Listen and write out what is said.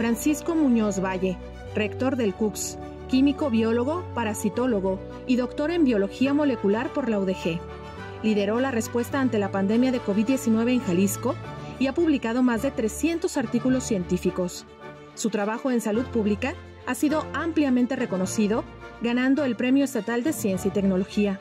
Francisco Muñoz Valle, rector del CUCS, químico biólogo, parasitólogo y doctor en biología molecular por la UDG. Lideró la respuesta ante la pandemia de COVID-19 en Jalisco y ha publicado más de 300 artículos científicos. Su trabajo en salud pública ha sido ampliamente reconocido, ganando el Premio Estatal de Ciencia y Tecnología.